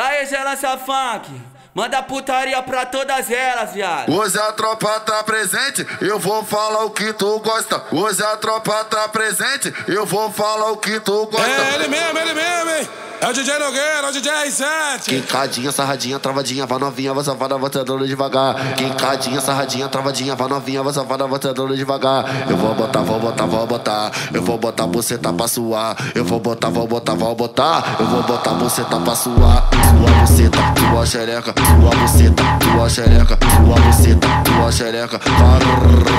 Aí, Gelância Funk, manda putaria pra todas elas, viado. Hoje a tropa tá presente, eu vou falar o que tu gosta. Hoje a tropa tá presente, eu vou falar o que tu gosta. É ele mesmo, ele mesmo, hein? É o DJ Nogueira, é o DJ R7. Quincadinha, sarradinha, travadinha, vai novinha, vai safada, vai tentando devagar. Quincadinha, sarradinha, travadinha, vai novinha, vai safada, vai tentando devagar. Eu vou botar, vou botar, vou botar. Eu vou botar você tá pra suar. Eu vou botar, vou botar, vou botar. Eu vou botar você tá pra suar. Tua buceta, tua xereca, tua buceta, tua xereca, tua buceta, tua xereca. Caralho!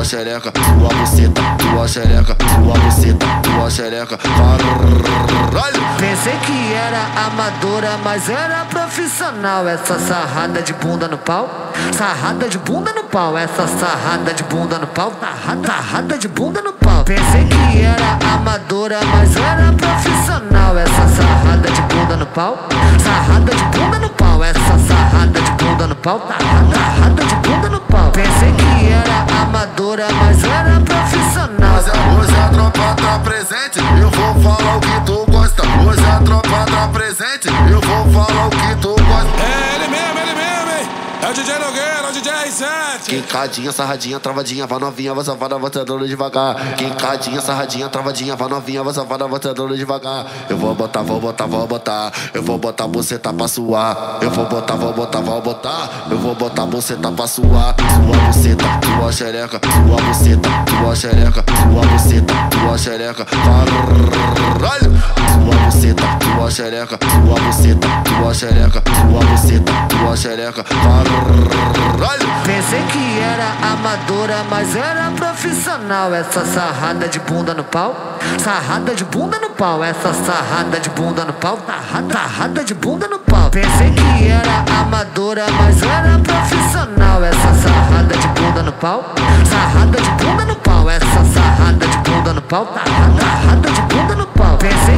Tua xereca, tua buceta, tua xereca, tua buceta, tua xereca. Pensei que era amadora, mas era profissional. Essa sarrada de bunda no pau, sarrada de bunda no pau. Essa sarrada de bunda no pau, sarrada de bunda no pau. Pensei que era amadora, mas era profissional. Essa sarrada de bunda no pau, sarrada de bunda no pau. Essa sarrada de bunda no pau, sarrada, sarrada de bunda no pau. Amadora, mas era profissional. Hoje, hoje a tropa tá presente, eu vou falar o que tu gosta. Hoje a tropa tá presente, eu vou falar o que tu gosta. É ele mesmo, ele mesmo, hein? É o DJ Nogueira, é o DJ R7. Quincadinha, sarradinha, travadinha, vai novinha, vai safada, vai tentando devagar. Quincadinha, sarradinha, travadinha, vai novinha, vai safada, vai devagar. Eu vou botar, vou botar, vou botar. Eu vou botar você tá pra suar. Eu vou botar, vou botar, vou botar. Eu vou botar você tá pra suar. Tua buceta, tua xereca, tua buceta, tua xereca, tua buceta, tua xereca. Caralho! Xereca, tua buceta, tua xereca, tua buceta, tua xereca. Pensei que era amadora, mas era profissional. Essa sarrada de bunda no pau, sarrada de bunda no pau. Essa sarrada de bunda no pau, sarrada de bunda no pau. Pensei que era amadora, mas era profissional. Essa sarrada de bunda no pau, sarrada de bunda no pau. Essa sarrada de bunda no pau, sarrada, sarrada de bunda no pau. Pensei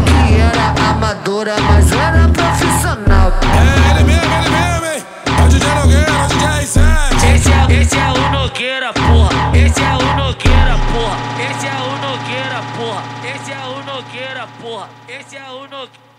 Esse é o Nogueira, porra. Esse é o Nogueira, porra. Esse é o Nogueira, porra. Esse é o Nogueira.